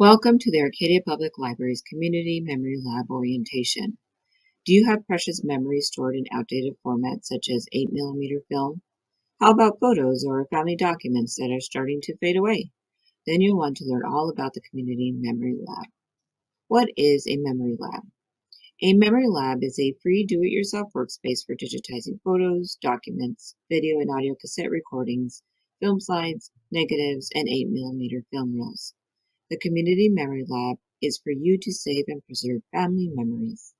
Welcome to the Arcadia Public Library's Community Memory Lab orientation. Do you have precious memories stored in outdated formats such as 8mm film? How about photos or family documents that are starting to fade away? Then you'll want to learn all about the Community Memory Lab. What is a memory lab? A memory lab is a free do-it-yourself workspace for digitizing photos, documents, video and audio cassette recordings, film slides, negatives, and 8mm film reels. The Community Memory Lab is for you to save and preserve family memories.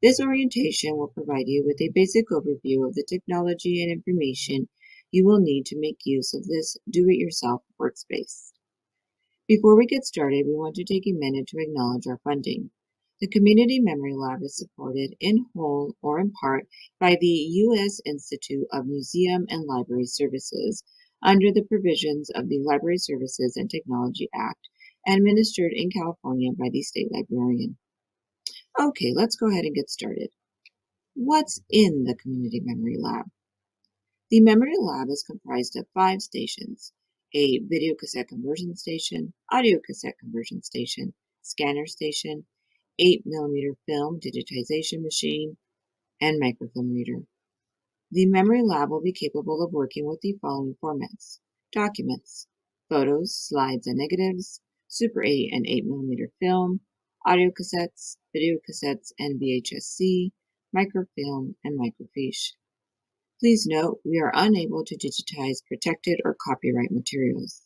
This orientation will provide you with a basic overview of the technology and information you will need to make use of this do-it-yourself workspace. Before we get started, we want to take a minute to acknowledge our funding. The Community Memory Lab is supported in whole or in part by the U.S. Institute of Museum and Library Services under the provisions of the Library Services and Technology Act administered in California by the state librarian. Okay, let's go ahead and get started. What's in the Community Memory Lab? The Memory Lab is comprised of five stations, a video cassette conversion station, audio cassette conversion station, scanner station, 8mm film digitization machine, and microfilm reader. The Memory Lab will be capable of working with the following formats. Documents, photos, slides, and negatives, Super 8 and 8mm film, audio cassettes, video cassettes and VHS-C, microfilm, and microfiche. Please note we are unable to digitize protected or copyright materials.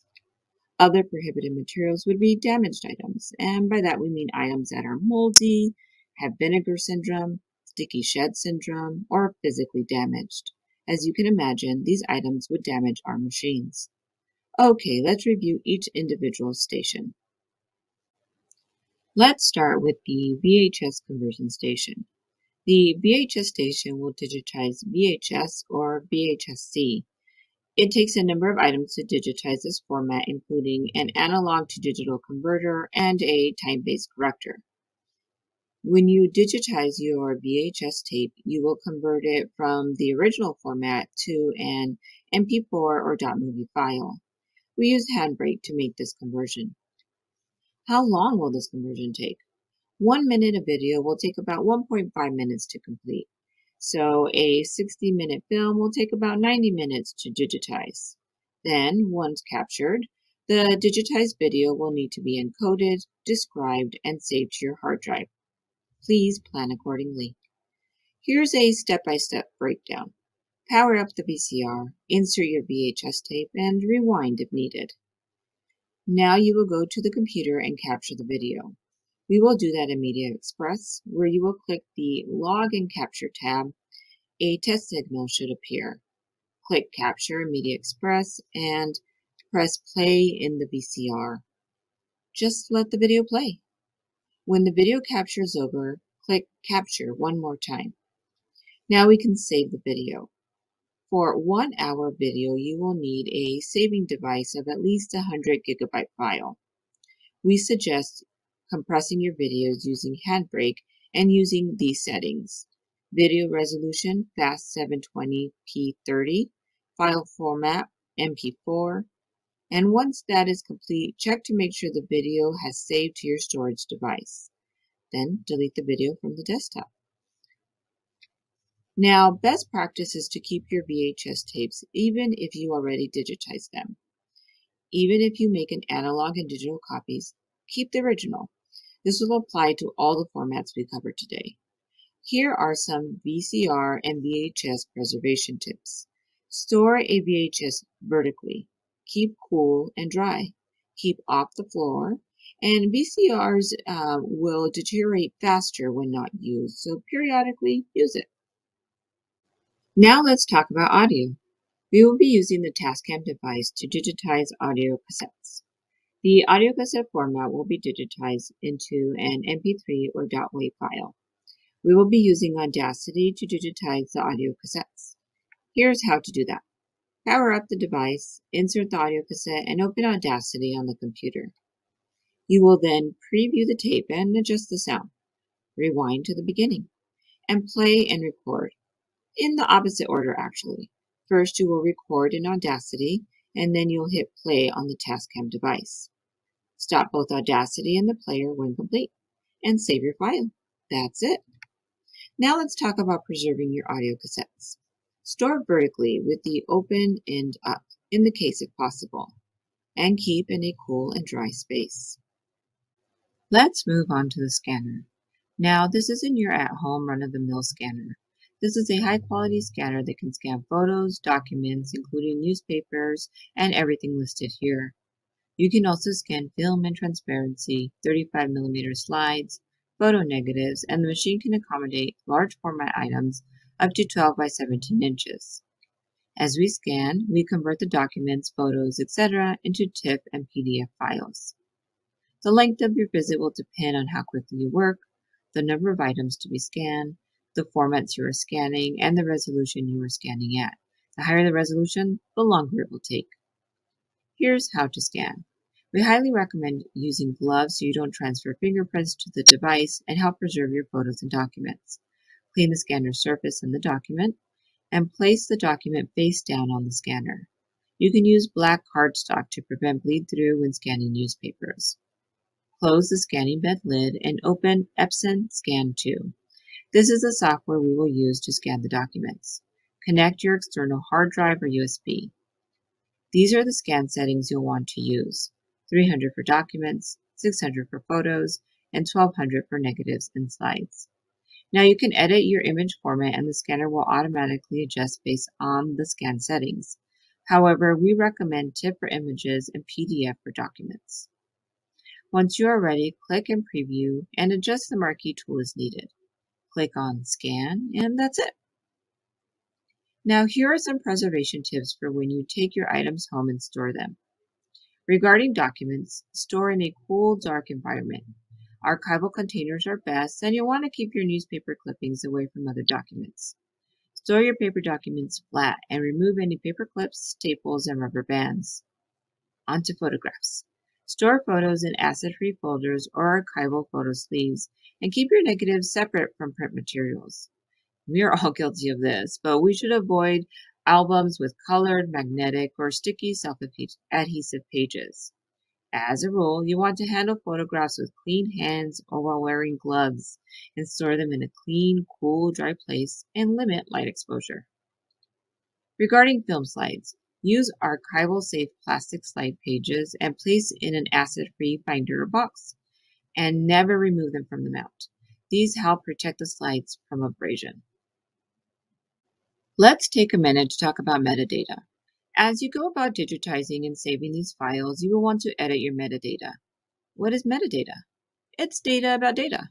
Other prohibited materials would be damaged items, and by that we mean items that are moldy, have vinegar syndrome, sticky shed syndrome, or physically damaged. As you can imagine, these items would damage our machines. Okay, let's review each individual station. Let's start with the VHS conversion station. The VHS station will digitize VHS or VHS-C. It takes a number of items to digitize this format, including an analog to digital converter and a time-based corrector. When you digitize your VHS tape, you will convert it from the original format to an MP4 or .movie file. We use Handbrake to make this conversion. How long will this conversion take? One minute of video will take about 1.5 minutes to complete. So a 60 minute film will take about 90 minutes to digitize. Then, once captured, the digitized video will need to be encoded, described, and saved to your hard drive. Please plan accordingly. Here's a step-by-step -step breakdown. Power up the VCR, insert your VHS tape, and rewind if needed. Now you will go to the computer and capture the video. We will do that in Media Express, where you will click the Log and Capture tab. A test signal should appear. Click Capture in Media Express and press play in the VCR. Just let the video play. When the video capture is over, click Capture one more time. Now we can save the video. For one hour video, you will need a saving device of at least a 100 gigabyte file. We suggest compressing your videos using Handbrake and using these settings. Video resolution, fast 720p30, file format, MP4, and once that is complete, check to make sure the video has saved to your storage device. Then delete the video from the desktop. Now, best practice is to keep your VHS tapes even if you already digitize them. Even if you make an analog and digital copies, keep the original. This will apply to all the formats we covered today. Here are some VCR and VHS preservation tips. Store a VHS vertically. Keep cool and dry. Keep off the floor. And VCRs uh, will deteriorate faster when not used, so periodically use it. Now let's talk about audio. We will be using the Tascam device to digitize audio cassettes. The audio cassette format will be digitized into an MP3 or .wav file. We will be using Audacity to digitize the audio cassettes. Here's how to do that. Power up the device, insert the audio cassette, and open Audacity on the computer. You will then preview the tape and adjust the sound. Rewind to the beginning, and play and record in the opposite order actually. First you will record in Audacity and then you'll hit play on the Tascam device. Stop both Audacity and the player when complete, and save your file. That's it. Now let's talk about preserving your audio cassettes. Store vertically with the open end up, in the case if possible, and keep in a cool and dry space. Let's move on to the scanner. Now, this isn't your at-home run-of-the-mill scanner. This is a high-quality scanner that can scan photos, documents, including newspapers, and everything listed here. You can also scan film and transparency, 35mm slides, photo negatives, and the machine can accommodate large format items up to 12 by 17 inches. As we scan, we convert the documents, photos, etc. into TIFF and PDF files. The length of your visit will depend on how quickly you work, the number of items to be scanned, the formats you are scanning, and the resolution you are scanning at. The higher the resolution, the longer it will take. Here's how to scan. We highly recommend using gloves so you don't transfer fingerprints to the device and help preserve your photos and documents. Clean the scanner surface and the document, and place the document face down on the scanner. You can use black cardstock to prevent bleed through when scanning newspapers. Close the scanning bed lid and open Epson Scan 2. This is the software we will use to scan the documents. Connect your external hard drive or USB. These are the scan settings you'll want to use. 300 for documents, 600 for photos, and 1200 for negatives and slides. Now you can edit your image format and the scanner will automatically adjust based on the scan settings. However, we recommend TIFF for images and PDF for documents. Once you are ready, click and preview and adjust the marquee tool as needed. Click on Scan and that's it. Now here are some preservation tips for when you take your items home and store them. Regarding documents, store in a cool, dark environment. Archival containers are best, and you'll want to keep your newspaper clippings away from other documents. Store your paper documents flat and remove any paper clips, staples, and rubber bands. Onto photographs. Store photos in acid-free folders or archival photo sleeves, and keep your negatives separate from print materials. We are all guilty of this, but we should avoid albums with colored, magnetic, or sticky self-adhesive pages. As a rule, you want to handle photographs with clean hands or while wearing gloves, and store them in a clean, cool, dry place, and limit light exposure. Regarding film slides, Use archival safe plastic slide pages and place in an acid-free binder or box, and never remove them from the mount. These help protect the slides from abrasion. Let's take a minute to talk about metadata. As you go about digitizing and saving these files, you will want to edit your metadata. What is metadata? It's data about data.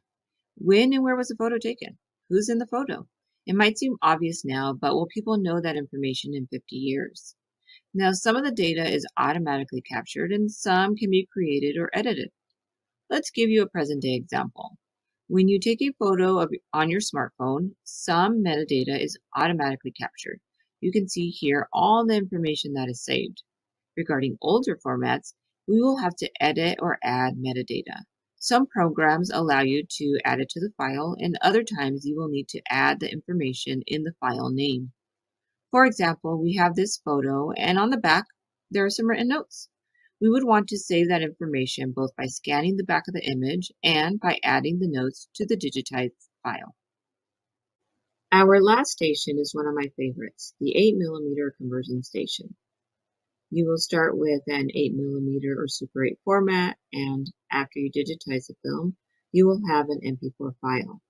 When and where was the photo taken? Who's in the photo? It might seem obvious now, but will people know that information in 50 years? Now, some of the data is automatically captured and some can be created or edited. Let's give you a present day example. When you take a photo of, on your smartphone, some metadata is automatically captured. You can see here all the information that is saved. Regarding older formats, we will have to edit or add metadata. Some programs allow you to add it to the file, and other times you will need to add the information in the file name. For example, we have this photo and on the back, there are some written notes. We would want to save that information both by scanning the back of the image and by adding the notes to the digitized file. Our last station is one of my favorites, the 8mm conversion station. You will start with an 8mm or Super 8 format, and after you digitize the film, you will have an MP4 file.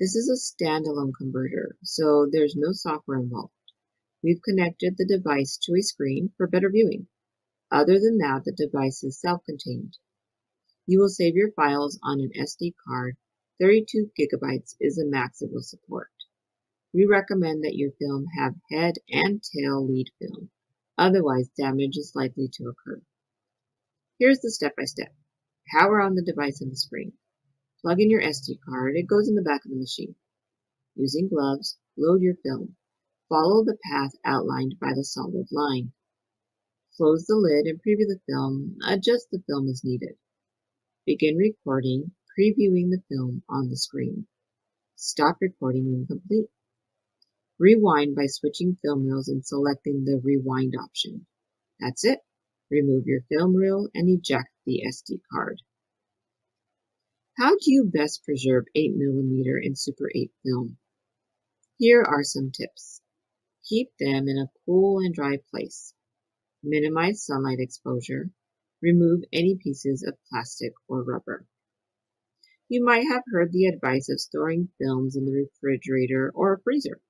This is a standalone converter, so there's no software involved. We've connected the device to a screen for better viewing. Other than that, the device is self-contained. You will save your files on an SD card. 32 gigabytes is the max it will support. We recommend that your film have head and tail lead film. Otherwise, damage is likely to occur. Here's the step-by-step. -step. Power on the device and the screen. Plug in your SD card, it goes in the back of the machine. Using gloves, load your film. Follow the path outlined by the solid line. Close the lid and preview the film. Adjust the film as needed. Begin recording, previewing the film on the screen. Stop recording when complete. Rewind by switching film reels and selecting the rewind option. That's it. remove your film reel, and eject the SD card. How do you best preserve 8mm and Super 8 film? Here are some tips. Keep them in a cool and dry place. Minimize sunlight exposure. Remove any pieces of plastic or rubber. You might have heard the advice of storing films in the refrigerator or freezer.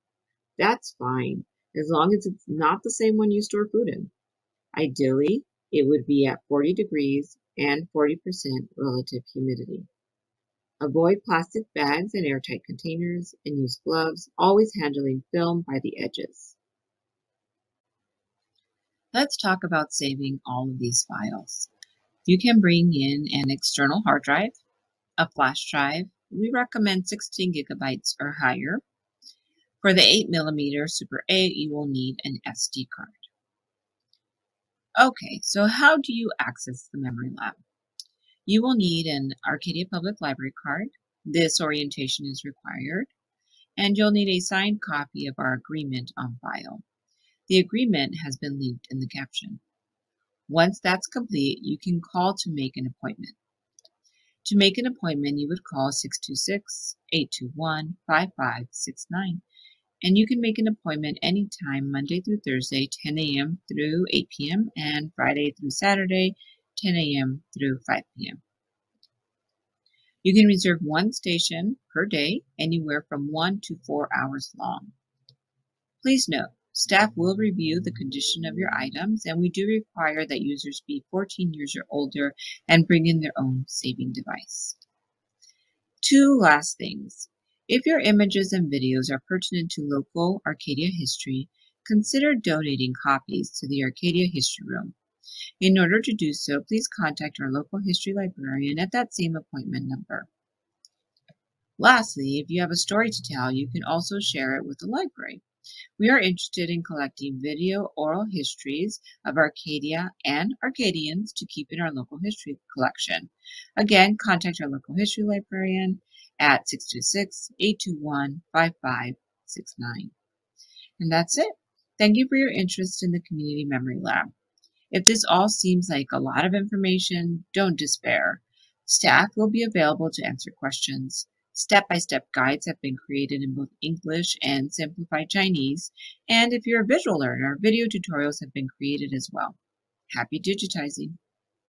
That's fine, as long as it's not the same one you store food in. Ideally, it would be at 40 degrees and 40% relative humidity. Avoid plastic bags and airtight containers and use gloves, always handling film by the edges. Let's talk about saving all of these files. You can bring in an external hard drive, a flash drive. We recommend 16 gigabytes or higher. For the 8 millimeter Super 8, you will need an SD card. Okay, so how do you access the Memory Lab? You will need an Arcadia Public Library card. This orientation is required. And you'll need a signed copy of our agreement on file. The agreement has been linked in the caption. Once that's complete, you can call to make an appointment. To make an appointment, you would call 626-821-5569 and you can make an appointment anytime Monday through Thursday, 10 a.m. through 8 p.m., and Friday through Saturday, 10 a.m. through 5 p.m. You can reserve one station per day, anywhere from one to four hours long. Please note, staff will review the condition of your items, and we do require that users be 14 years or older and bring in their own saving device. Two last things. If your images and videos are pertinent to local Arcadia history, consider donating copies to the Arcadia History Room. In order to do so, please contact our local history librarian at that same appointment number. Lastly, if you have a story to tell, you can also share it with the library. We are interested in collecting video oral histories of Arcadia and Arcadians to keep in our local history collection. Again, contact our local history librarian at 626-821-5569. And that's it. Thank you for your interest in the Community Memory Lab. If this all seems like a lot of information, don't despair. Staff will be available to answer questions. Step-by-step guides have been created in both English and Simplified Chinese, and if you're a visual learner, video tutorials have been created as well. Happy digitizing!